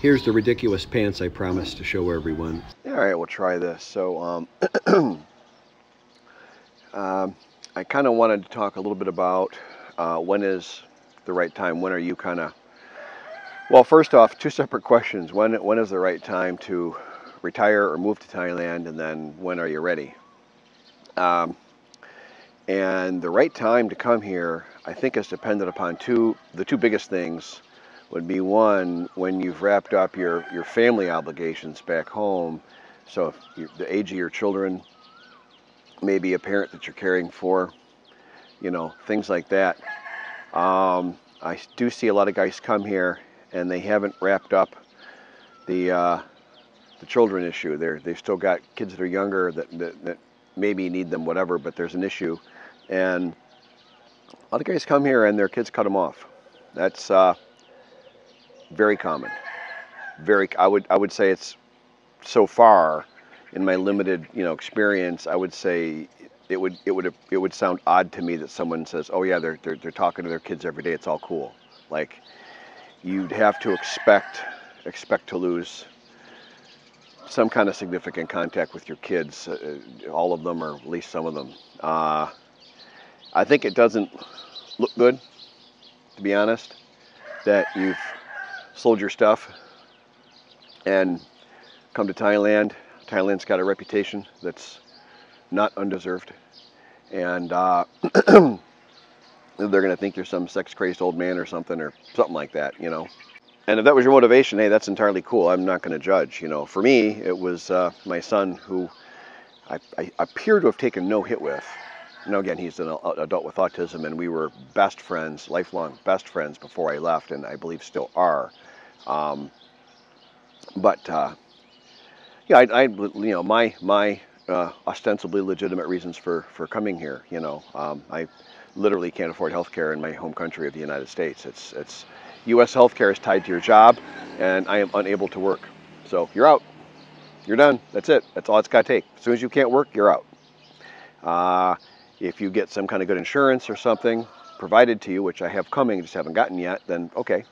Here's the ridiculous pants I promised to show everyone. All right, we'll try this. So, um, um, I kind of wanted to talk a little bit about uh, when is the right time. When are you kind of well? First off, two separate questions. When when is the right time to retire or move to Thailand, and then when are you ready? Um, and the right time to come here, I think, is dependent upon two the two biggest things would be one when you've wrapped up your your family obligations back home. So the age of your children, maybe a parent that you're caring for, you know, things like that. Um, I do see a lot of guys come here and they haven't wrapped up the uh, the children issue. They're they've still got kids that are younger that, that, that maybe need them, whatever. But there's an issue, and a lot of guys come here and their kids cut them off. That's uh, very common. Very, I would I would say it's so far in my limited you know experience. I would say it would it would it would sound odd to me that someone says, "Oh yeah, they're they're, they're talking to their kids every day. It's all cool." Like you'd have to expect expect to lose some kind of significant contact with your kids, uh, all of them or at least some of them. Uh, I think it doesn't look good, to be honest, that you've sold your stuff and come to Thailand. Thailand's got a reputation that's not undeserved. And uh, they're going to think you're some sex crazed old man or something or something like that, you know. And if that was your motivation, hey, that's entirely cool. I'm not going to judge. You know, for me, it was uh, my son who I, I, appear to have taken no hit with. Now, again, he's an adult with autism, and we were best friends, lifelong best friends before I left, and I believe still are. Um, but uh, yeah, I, I, you know, my my uh, ostensibly legitimate reasons for for coming here. You know, um, I literally can't afford health care in my home country of the United States. It's it's U.S. healthcare is tied to your job, and I am unable to work. So you're out. You're done. That's it. That's all it's got to take. As soon as you can't work, you're out. Uh, if you get some kind of good insurance or something provided to you, which I have coming, just haven't gotten yet, then okay,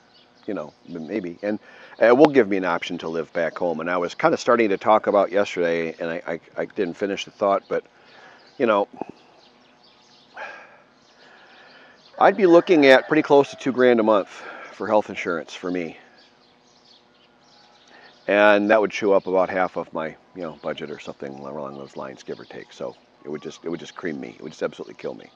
you know, maybe. And it will give me an option to live back home. And I was kind of starting to talk about yesterday, and I, I, I didn't finish the thought, but, you know, I'd be looking at pretty close to two grand a month for health insurance for me. And that would chew up about half of my, you know, budget or something along those lines, give or take. So it would just, it would just cream me. It would just absolutely kill me.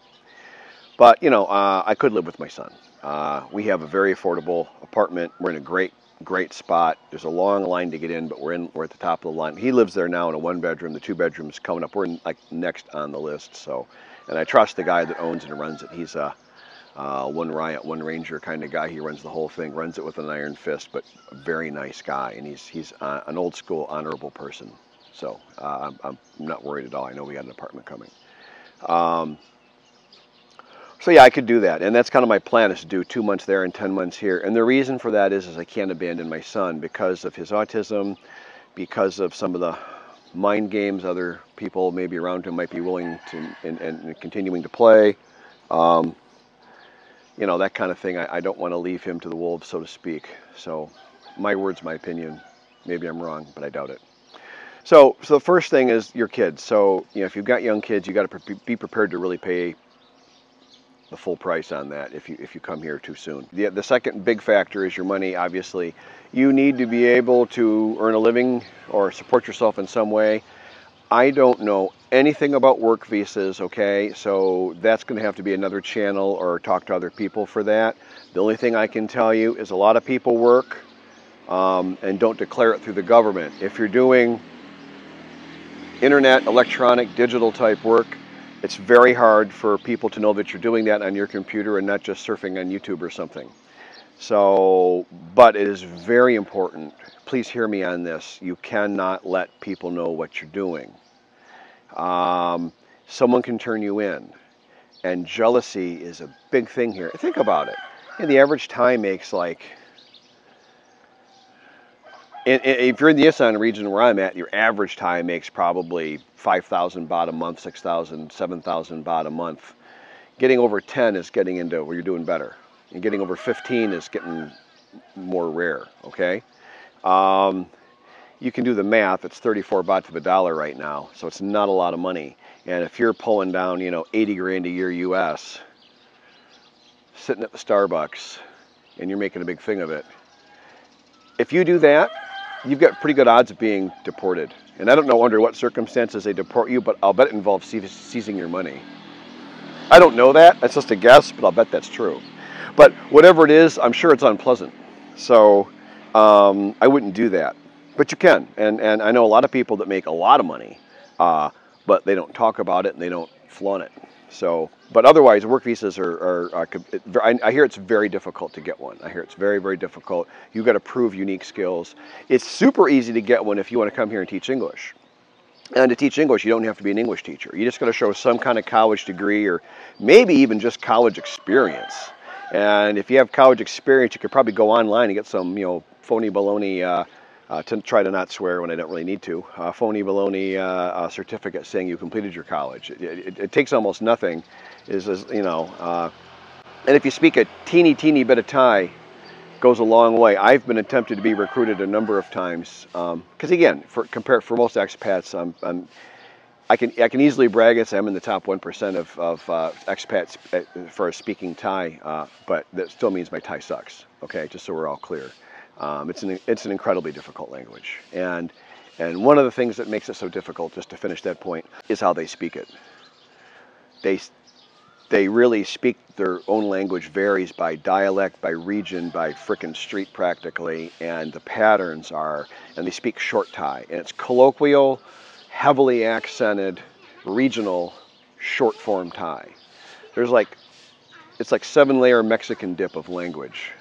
But you know, uh, I could live with my son. Uh, we have a very affordable apartment. We're in a great, great spot. There's a long line to get in, but we're in, we're at the top of the line. He lives there now in a one bedroom. The two bedrooms coming up. We're in, like next on the list. So, and I trust the guy that owns and runs it. He's a uh, one riot, one ranger kind of guy. He runs the whole thing, runs it with an iron fist, but a very nice guy. And he's he's uh, an old school, honorable person. So uh, I'm, I'm, not worried at all. I know we got an apartment coming. Um, so yeah, I could do that, and that's kind of my plan is to do two months there and ten months here. And the reason for that is, is I can't abandon my son because of his autism, because of some of the mind games other people maybe around him might be willing to and, and continuing to play. Um, you know, that kind of thing. I, I don't want to leave him to the wolves, so to speak. So, my words, my opinion. Maybe I'm wrong, but I doubt it. So, so the first thing is your kids. So, you know, if you've got young kids, you got to pre- be prepared to really pay the full price on that if you if you come here too soon. The, the second big factor is your money. Obviously, you need to be able to earn a living or support yourself in some way. I don't know anything about work visas, okay? So that's going to have to be another channel or talk to other people for that. The only thing I can tell you is a lot of people work um, and don't declare it through the government. If you're doing internet, electronic, digital type work, it's very hard for people to know that you're doing that on your computer and not just surfing on YouTube or something. So, but it is very important. Please hear me on this. You cannot let people know what you're doing. Um, someone can turn you in. And jealousy is a big thing here. Think about it. And the average Thai makes like, if you're in the Isan region where I'm at, your average Thai makes probably 5,000 baht a month, 6,000, 7,000 baht a month. Getting over 10 is getting into where you're doing better. And getting over 15 is getting more rare, okay? Um, you can do the math. It's 34 baht to the dollar right now, so it's not a lot of money. And if you're pulling down, you know, 80 grand a year U.S., sitting at the Starbucks, and you're making a big thing of it, if you do that, you've got pretty good odds of being deported. And I don't know under what circumstances they deport you, but I'll bet it involves seizing your money. I don't know that. That's just a guess, but I'll bet that's true. But whatever it is, I'm sure it's unpleasant. So um, I wouldn't do that. But you can. And, and I know a lot of people that make a lot of money, uh, but they don't talk about it and they don't flaunt it. So, but otherwise, work visas are, are, are I, I, hear it's very difficult to get one. I hear it's very, very difficult. You've got to prove unique skills. It's super easy to get one if you want to come here and teach English. And to teach English, you don't have to be an English teacher. You just got to show some kind of college degree or maybe even just college experience. And if you have college experience, you could probably go online and get some, you know, phony baloney, uh, uh, to try to not swear when I don't really need to, uh, phony baloney uh, uh, certificate saying you completed your college. It, it, it takes almost nothing, is, you know, uh, and if you speak a teeny, teeny bit of Thai, goes a long way. I've been attempted to be recruited a number of times because um, again, for compared for most expats, I'm, I'm I can I can easily brag and say I'm in the top one percent of, of uh, expats for speaking Thai, uh, but that still means my Thai sucks. Okay, just so we're all clear. Um, it's an it's an incredibly difficult language, and and one of the things that makes it so difficult, just to finish that point, is how they speak it. They they really speak their own language varies by dialect, by region, by frickin' street practically, and the patterns are, and they speak short Thai, and it's colloquial, heavily accented, regional, short form Thai. There's like, it's like seven layer Mexican dip of language.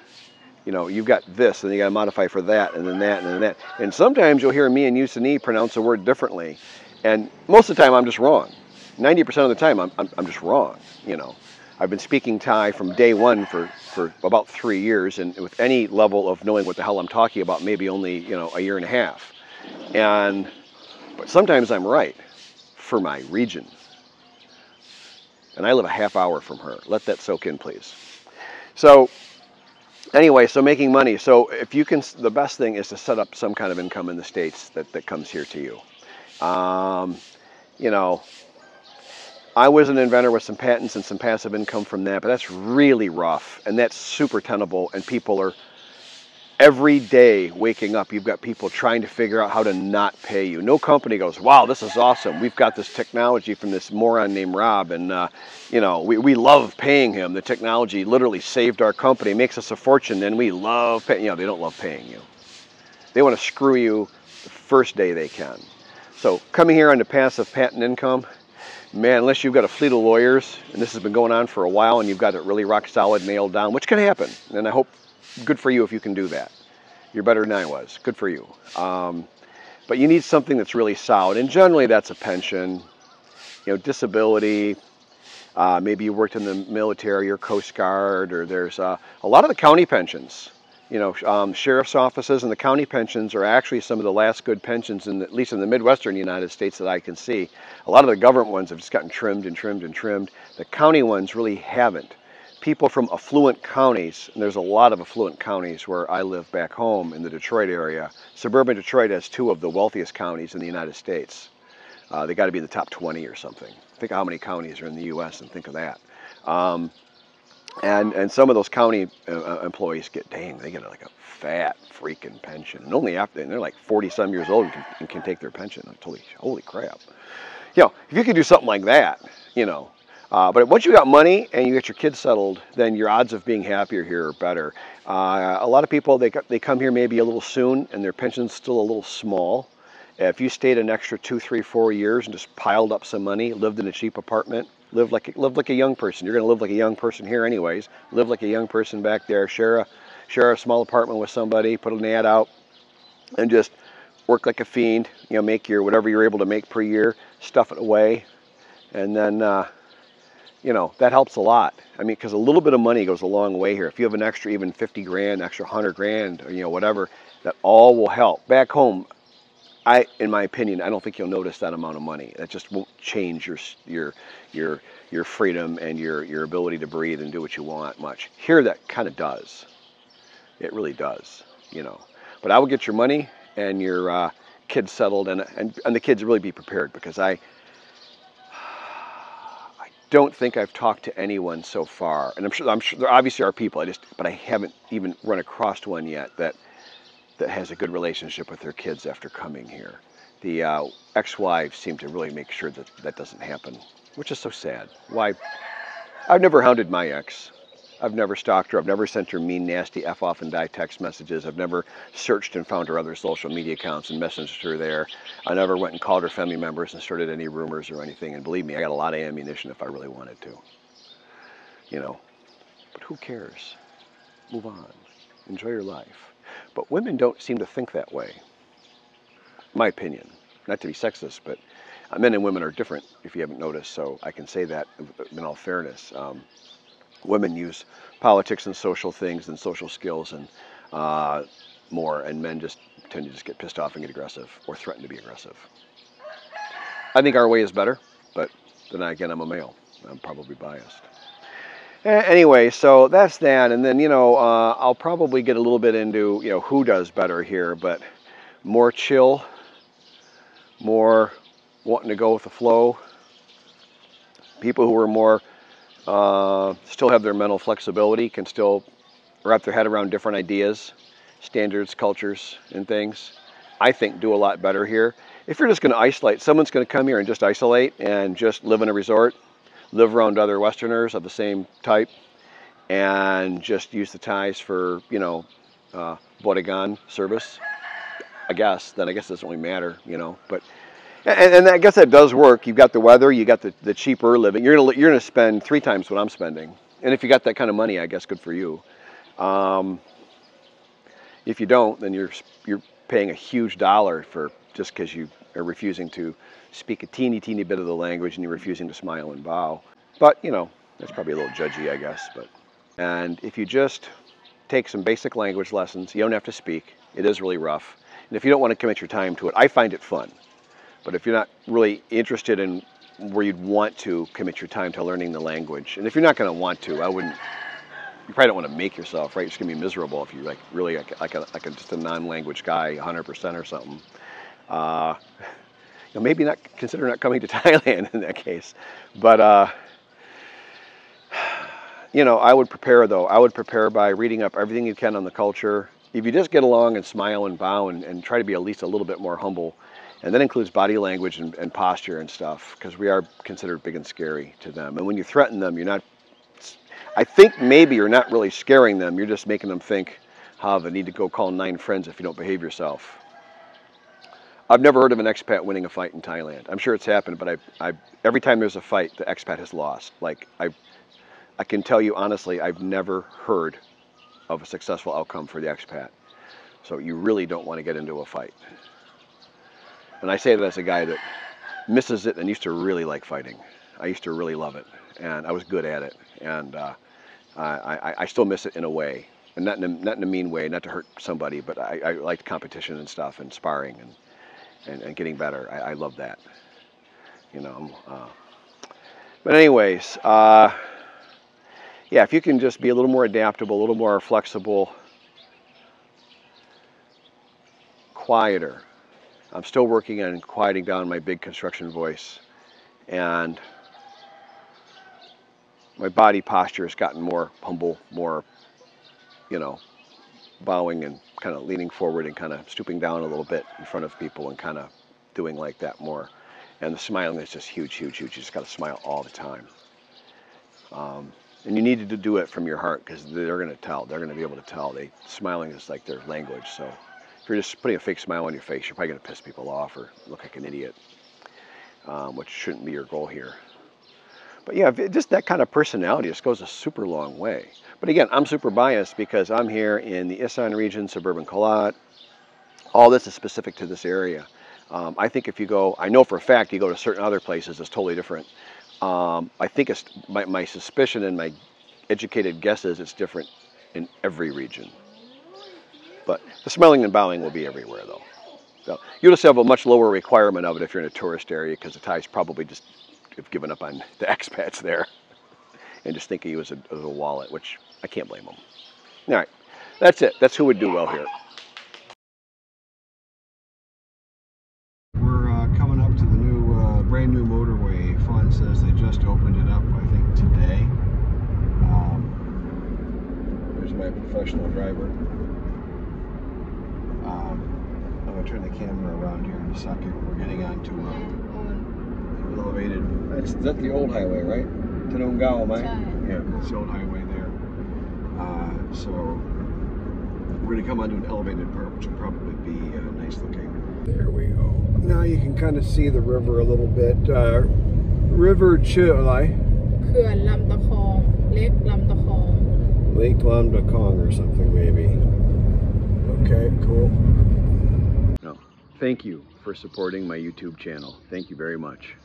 You know, you've got this, and you got to modify for that, and then that, and then that. And sometimes you'll hear me and Yusani pronounce a word differently, and most of the time I'm just wrong. 90% of the time, I'm, I'm, I'm, just wrong, you know. I've been speaking Thai from day one for, for about three years, and with any level of knowing what the hell I'm talking about, maybe only, you know, a year and a half. And, but sometimes I'm right for my region. And I live a half hour from her. Let that soak in, please. So, anyway, so making money. So if you can, the best thing is to set up some kind of income in the States that, that comes here to you. Um, you know, I was an inventor with some patents and some passive income from that, but that's really rough and that's super tenable. And people are every day waking up, you've got people trying to figure out how to not pay you. No company goes, wow, this is awesome. We've got this technology from this moron named Robb, and uh, you know we, we love paying him. The technology literally saved our company, makes us a fortune, and we love paying. You know, they don't love paying you. They want to screw you the first day they can. So coming here on the passive patent income, man, unless you've got a fleet of lawyers, and this has been going on for a while, and you've got it really rock solid nailed down, which can happen. And I hope good for you if you can do that. You're better than I was. Good for you. Um, but you need something that's really solid, and generally that's a pension, you know, disability. Uh, maybe you worked in the military or Coast Guard, or there's uh, a lot of the county pensions you know, um, sheriff's offices and the county pensions are actually some of the last good pensions, in the, at least in the Midwestern United States that I can see. A lot of the government ones have just gotten trimmed and trimmed and trimmed. The county ones really haven't. People from affluent counties, and there's a lot of affluent counties where I live back home in the Detroit area. Suburban Detroit has two of the wealthiest counties in the United States. Uh, they got to be in the top 20 or something. Think of how many counties are in the U.S. and think of that. Um, and and some of those county uh, uh, employees get dang they get like a fat freaking pension and only after and they're like 40 some years old and can, and can take their pension I'm totally holy crap you know if you could do something like that you know uh, but once you got money and you get your kids settled then your odds of being happier here are better uh, a lot of people they, they come here maybe a little soon and their pension's still a little small if you stayed an extra two three four years and just piled up some money lived in a cheap apartment live like live like a young person. You're going to live like a young person here anyways. Live like a young person back there. Share a share a small apartment with somebody. Put an ad out, and just work like a fiend. You know, make your whatever you're able to make per year. Stuff it away, and then uh, you know that helps a lot. I mean, because a little bit of money goes a long way here. If you have an extra even 50 grand, extra 100 grand, or you know whatever, that all will help. Back home, I, in my opinion, I don't think you'll notice that amount of money. That just won't change your your your your freedom and your your ability to breathe and do what you want much. Here, that kind of does. It really does, you know. But I will get your money and your uh, kids settled, and, and and the kids really be prepared because I I don't think I've talked to anyone so far, and I'm sure I'm sure there obviously are people. I just but I haven't even run across one yet that that has a good relationship with their kids after coming here. The uh, ex-wives seem to really make sure that that doesn't happen, which is so sad. Why? I've never hounded my ex. I've never stalked her. I've never sent her mean, nasty F off and die text messages. I've never searched and found her other social media accounts and messaged her there. I never went and called her family members and started any rumors or anything. And believe me, I got a lot of ammunition if I really wanted to. You know, but who cares? Move on. Enjoy your life. But women don't seem to think that way. My opinion. Not to be sexist, but uh, men and women are different, if you haven't noticed. So I can say that in all fairness. Um, women use politics and social things and social skills and uh, more, and men just tend to just get pissed off and get aggressive or threaten to be aggressive. I think our way is better, but then again, I'm a male. I'm probably biased. Anyway, so that's that, and then you know uh, I'll probably get a little bit into you know who does better here, but more chill, more wanting to go with the flow. People who are more uh, still have their mental flexibility, can still wrap their head around different ideas, standards, cultures, and things. I think do a lot better here. If you're just going to isolate, someone's going to come here and just isolate and just live in a resort, live around other Westerners of the same type, and just use the Thais for, you know, uh, bodegon service. I guess, then I guess it doesn't really matter, you know, but and, and, I guess that does work. You've got the weather, you got the, the cheaper living. You're gonna you're gonna spend three times what I'm spending. And if you got that kind of money, I guess good for you. Um, if you don't, then you're you're paying a huge dollar for just because you are refusing to speak a teeny teeny bit of the language and you're refusing to smile and bow. But you know that's probably a little judgy, I guess. But and if you just take some basic language lessons, you don't have to speak. It is really rough. And if you don't want to commit your time to it, I find it fun. But if you're not really interested in where you'd want to commit your time to learning the language, and if you're not going to want to, I wouldn't. You probably don't want to make yourself right. It's going to be miserable if you're like really like like a, like a, just a non-language guy, 100% or something. Uh, you know, maybe not consider not coming to Thailand in that case, but. Uh, you know, I would prepare though. I would prepare by reading up everything you can on the culture. If you just get along and smile and bow and, and try to be at least a little bit more humble, and that includes body language and, and posture and stuff, because we are considered big and scary to them. And when you threaten them, you're not, I think maybe you're not really scaring them, you're just making them think, have a need to go call nine friends if you don't behave yourself. I've never heard of an expat winning a fight in Thailand. I'm sure it's happened, but I, I, every time there's a fight, the expat has lost. Like I, I can tell you honestly, I've never heard of a successful outcome for the expat. So you really don't want to get into a fight. And I say that as a guy that misses it and used to really like fighting. I used to really love it, and I was good at it. And uh, I, I, still miss it in a way, and not in a, not in a mean way, not to hurt somebody, but I, I liked competition and stuff, and sparring, and and, and getting better. I, I love that. You know. Uh, but anyways, uh, yeah, if you can just be a little more adaptable, a little more flexible, quieter I'm still working on quieting down my big construction voice. And my body posture has gotten more humble, more, you know, bowing and kind of leaning forward and kind of stooping down a little bit in front of people and kind of doing like that more. And the smiling is just huge, huge, huge. You just got to smile all the time. Um, and you need to do it from your heart because they're going to tell. They're going to be able to tell. They smiling is like their language. So if you're just putting a fake smile on your face, you're probably going to piss people off or look like an idiot, um, which shouldn't be your goal here. But yeah, just that kind of personality just goes a super long way. But again, I'm super biased because I'm here in the Isan region, suburban Korat. All this is specific to this area. Um, I think if you go, I know for a fact you go to certain other places, it's totally different. Um, I think it's my, my suspicion and my educated guess is it's different in every region. But the smelling and bowing will be everywhere, though. So you'll just have a much lower requirement of it if you're in a tourist area because the Thais probably just have given up on the expats there and just think of you as a, as a wallet, which I can't blame them. All right, that's it. That's who would do well here. It says they just opened it up, I think, today. Um, there's my professional driver. Um, I'm gonna turn the camera around here in a second. We're getting onto um, uh, elevated. That's that the old highway, right? To Nongao. Yeah, it's the old highway there. Uh, so we're gonna come onto an elevated part, which will probably be uh, nice looking. There we go. Now you can kind of see the river a little bit. Uh, river Chile. Lake Lam Lake Lam or something maybe. Okay, cool. No, thank you for supporting my YouTube channel. Thank you very much.